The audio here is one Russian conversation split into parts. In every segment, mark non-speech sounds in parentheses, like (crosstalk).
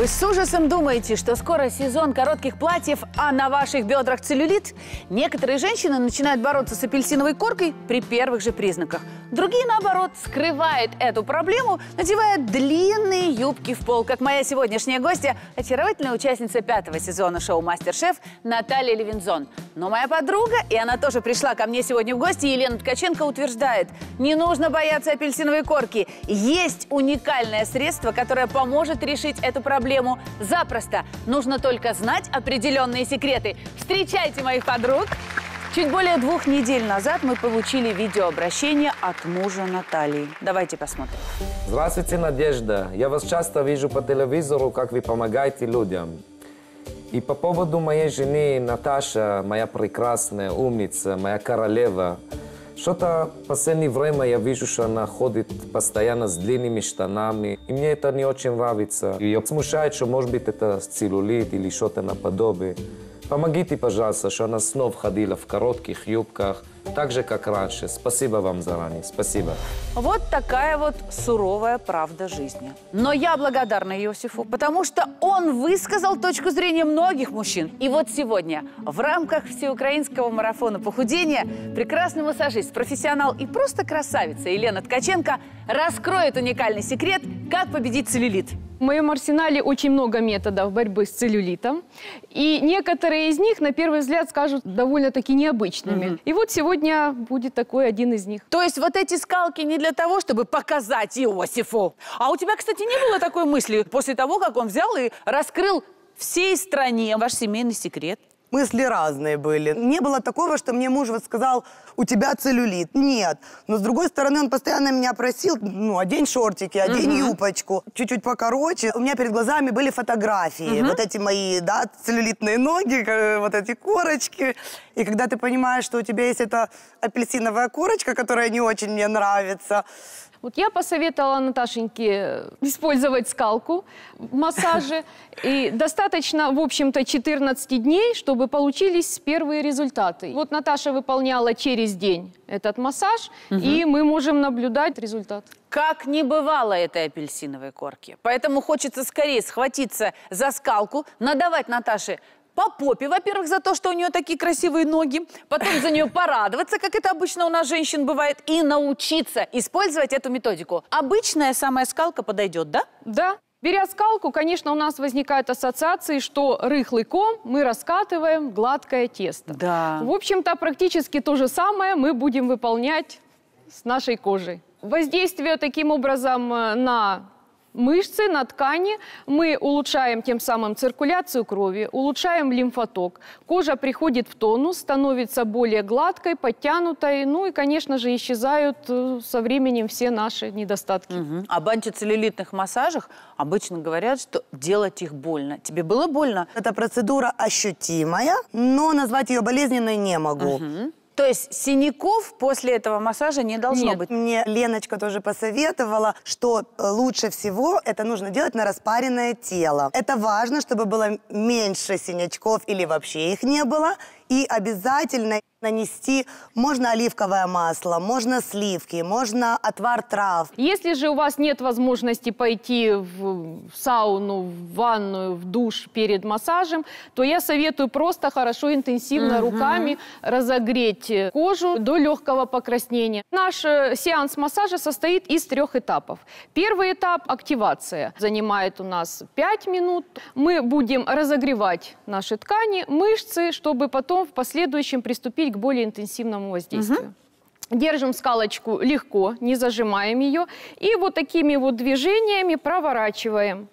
Вы с ужасом думаете, что скоро сезон коротких платьев, а на ваших бедрах целлюлит? Некоторые женщины начинают бороться с апельсиновой коркой при первых же признаках. Другие, наоборот, скрывают эту проблему, надевая длинные юбки в пол, как моя сегодняшняя гостья, очаровательная участница пятого сезона шоу «Мастер-шеф» Наталья Левинзон. Но моя подруга, и она тоже пришла ко мне сегодня в гости, Елена Ткаченко утверждает, не нужно бояться апельсиновой корки. Есть уникальное средство, которое поможет решить эту проблему проблему запросто. Нужно только знать определенные секреты. Встречайте моих подруг. Чуть более двух недель назад мы получили видеообращение от мужа Натальи. Давайте посмотрим. Здравствуйте, Надежда. Я вас часто вижу по телевизору, как вы помогаете людям. И по поводу моей жены Наташа, моя прекрасная умница, моя королева – что-то в последнее время я вижу, что она ходит постоянно с длинными штанами, и мне это не очень нравится. Ее смущает, что может быть это целлюлит или что-то наподобие. Помогите, пожалуйста, что она снова ходила в коротких юбках, так же, как раньше. Спасибо вам заранее. Спасибо. Вот такая вот суровая правда жизни. Но я благодарна Иосифу, потому что он высказал точку зрения многих мужчин. И вот сегодня в рамках всеукраинского марафона похудения прекрасный массажист, профессионал и просто красавица Елена Ткаченко раскроет уникальный секрет, как победить целлюлит. В моем арсенале очень много методов борьбы с целлюлитом. И некоторые из них, на первый взгляд, скажут довольно-таки необычными. Угу. И вот сегодня будет такой один из них. То есть вот эти скалки не для того, чтобы показать Иосифу. А у тебя, кстати, не было такой мысли после того, как он взял и раскрыл всей стране ваш семейный секрет? Мысли разные были. Не было такого, что мне муж вот сказал, у тебя целлюлит. Нет. Но с другой стороны, он постоянно меня просил, ну, одень шортики, одень угу. юбочку. Чуть-чуть покороче. У меня перед глазами были фотографии. Угу. Вот эти мои, да, целлюлитные ноги, вот эти корочки. И когда ты понимаешь, что у тебя есть эта апельсиновая корочка, которая не очень мне нравится, вот я посоветовала Наташеньке использовать скалку в массаже. (laughs) И достаточно, в общем-то, 14 дней, чтобы получились первые результаты. Вот Наташа выполняла через день этот массаж, угу. и мы можем наблюдать результат. Как не бывало этой апельсиновой корки. Поэтому хочется скорее схватиться за скалку, надавать Наташе по попе, во-первых, за то, что у нее такие красивые ноги, потом за нее порадоваться, как это обычно у нас женщин бывает, и научиться использовать эту методику. Обычная самая скалка подойдет, да? Да. Беря скалку, конечно, у нас возникают ассоциации, что рыхлый ком мы раскатываем гладкое тесто. Да. В общем-то, практически то же самое мы будем выполнять с нашей кожей. Воздействие таким образом э, на мышцы, на ткани. Мы улучшаем тем самым циркуляцию крови, улучшаем лимфоток. Кожа приходит в тонус, становится более гладкой, подтянутой. Ну и, конечно же, исчезают э, со временем все наши недостатки. Угу. Об антицеллюлитных массажах обычно говорят, что делать их больно. Тебе было больно? Эта процедура ощутимая, но назвать ее болезненной не могу. Угу. То есть синяков после этого массажа не должно Нет. быть? Мне Леночка тоже посоветовала, что э, лучше всего это нужно делать на распаренное тело. Это важно, чтобы было меньше синячков или вообще их не было. И обязательно нанести можно оливковое масло, можно сливки, можно отвар трав. Если же у вас нет возможности пойти в сауну, в ванную, в душ перед массажем, то я советую просто хорошо, интенсивно угу. руками разогреть кожу до легкого покраснения. Наш э, сеанс массажа состоит из трех этапов. Первый этап – активация. Занимает у нас 5 минут. Мы будем разогревать наши ткани, мышцы, чтобы потом потом в последующем приступить к более интенсивному воздействию. Угу. Держим скалочку легко, не зажимаем ее. И вот такими вот движениями проворачиваем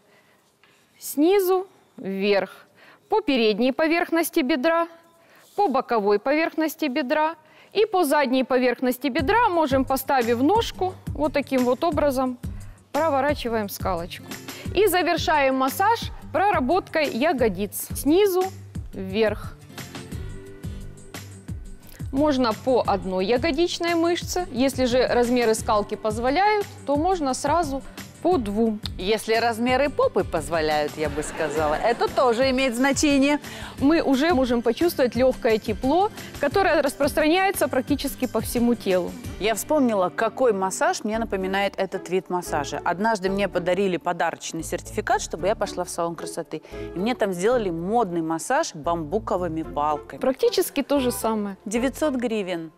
снизу вверх. По передней поверхности бедра, по боковой поверхности бедра. И по задней поверхности бедра можем, поставив ножку, вот таким вот образом проворачиваем скалочку. И завершаем массаж проработкой ягодиц снизу вверх. Можно по одной ягодичной мышце. Если же размеры скалки позволяют, то можно сразу по двум. Если размеры попы позволяют, я бы сказала, это тоже имеет значение. Мы уже можем почувствовать легкое тепло, которое распространяется практически по всему телу. Я вспомнила, какой массаж мне напоминает этот вид массажа. Однажды мне подарили подарочный сертификат, чтобы я пошла в салон красоты. И мне там сделали модный массаж бамбуковыми палками. Практически то же самое. 900 гривен.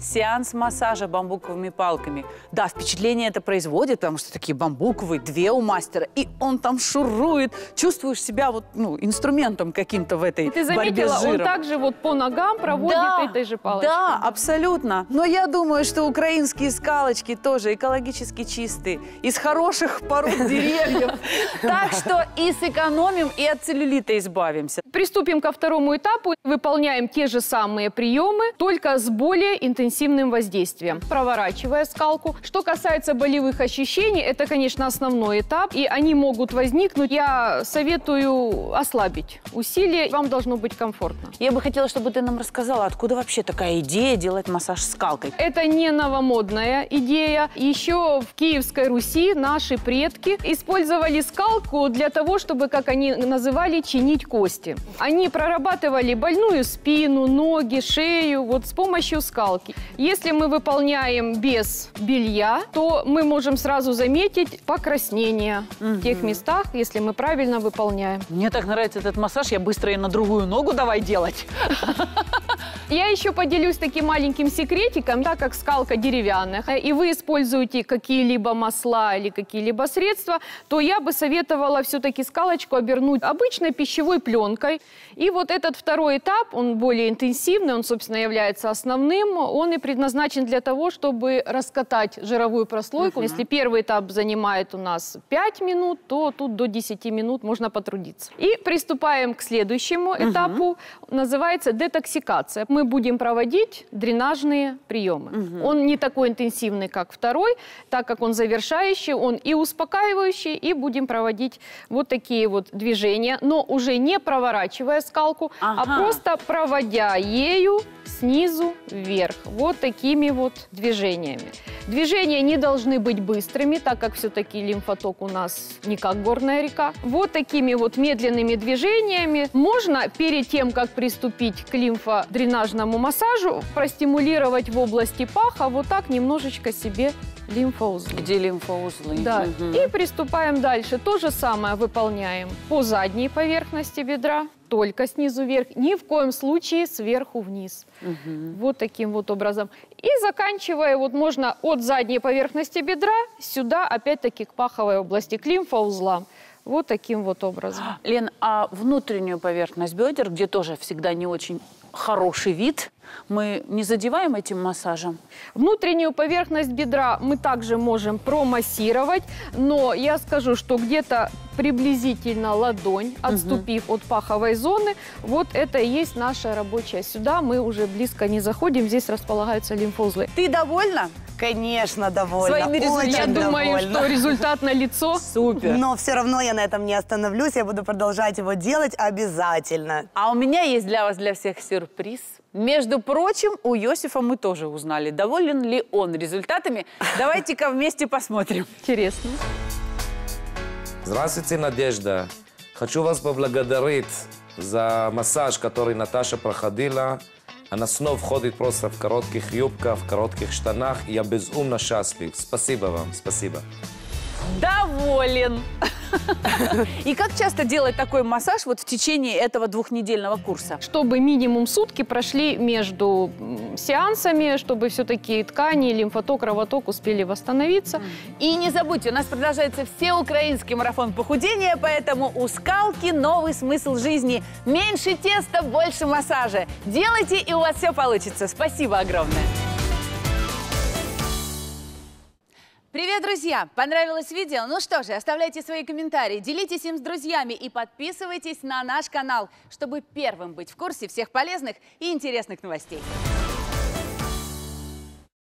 Сеанс массажа бамбуковыми палками. Да, впечатление это производит, потому что такие бамбуковые, две у мастера. И он там шурует. Чувствуешь себя вот, ну, инструментом каким-то в этой И ты борьбе заметила, с он жиром. также вот по ногам проводит Да, этой же палочкой. Да, абсолютно. Но я думаю, что украинские скалочки тоже экологически чистые, из хороших пород (laughs) деревьев. Так что и сэкономим, и от целлюлита избавимся. Приступим ко второму этапу. Выполняем те же самые приемы, только с более интенсивным воздействием, проворачивая скалку. Что касается болевых ощущений, это, конечно, основной этап, и они могут возникнуть. Я советую ослабить усилия, вам должно быть комфортно. Я бы хотела, чтобы ты нам рассказала, откуда вообще такая идея делать массаж скалкой. Это не новомодная идея. Еще в Киевской Руси наши предки использовали скалку для того, чтобы, как они называли, чинить кости. Они прорабатывали больную спину, ноги, шею вот с помощью скалки. Если мы выполняем без белья, то мы можем сразу заметить покраснение в тех местах, если мы правильно выполняем. Мне так нравится этот массаж, я быстро и на другую ногу давай делать. Я еще поделюсь таким маленьким секретиком, так как скалка деревянная, э, и вы используете какие-либо масла или какие-либо средства, то я бы советовала все-таки скалочку обернуть обычной пищевой пленкой. И вот этот второй этап, он более интенсивный, он, собственно, является основным, он и предназначен для того, чтобы раскатать жировую прослойку. Если первый этап занимает у нас 5 минут, то тут до 10 минут можно потрудиться. И приступаем к следующему этапу, называется детоксикация. Мы будем проводить дренажные приемы. Он не такой интенсивный, как второй, так как он завершающий, он и успокаивающий, и будем проводить вот такие вот движения, но уже не проворачивая скалку, Ага. а просто проводя ею снизу вверх. Вот такими вот движениями. Движения не должны быть быстрыми, так как все-таки лимфоток у нас не как горная река. Вот такими вот медленными движениями можно перед тем, как приступить к лимфодренажному массажу, простимулировать в области паха вот так немножечко себе лимфоузлы. Где лимфоузлы? Да, Мгм. и приступаем дальше. То же самое выполняем по задней поверхности бедра, только снизу вверх, ни в коем случае сверху вниз. Вот таким вот образом. И заканчивая, вот можно от задней поверхности бедра сюда, опять-таки, к паховой области, к лимфоузлам. Вот таким вот образом. Лен, а внутреннюю поверхность бедер, где тоже всегда не очень хороший вид, мы не задеваем этим массажем? Внутреннюю поверхность бедра мы также можем промассировать, но я скажу, что где-то приблизительно ладонь, отступив от паховой зоны, вот это и есть наша рабочая. Сюда мы уже близко не заходим, здесь располагаются лимфоузлы. Ты довольна? Конечно, довольна. Своими результатами. Я думаю, довольна. что результат на лицо. Супер. Но все равно я на этом не остановлюсь, я буду продолжать его делать обязательно. А у меня есть для вас, для всех сюрприз. Между прочим, у Йосифа мы тоже узнали, доволен ли он результатами. Давайте-ка вместе посмотрим. Интересно. Здравствуйте, Надежда. Хочу вас поблагодарить за массаж, который Наташа проходила. Она снова ходит просто в коротких юбках, в коротких штанах. Я безумно счастлив. Спасибо вам, спасибо. Доволен. (laughs) И как часто делать такой массаж вот в течение этого двухнедельного курса? Чтобы минимум сутки прошли между сеансами, чтобы все-таки ткани, лимфоток, кровоток успели восстановиться. И не забудьте, у нас продолжается всеукраинский марафон похудения, поэтому у скалки новый смысл жизни. Меньше теста, больше массажа. Делайте, и у вас все получится. Спасибо огромное. Привет, друзья! Понравилось видео? Ну что же, оставляйте свои комментарии, делитесь им с друзьями и подписывайтесь на наш канал, чтобы первым быть в курсе всех полезных и интересных новостей.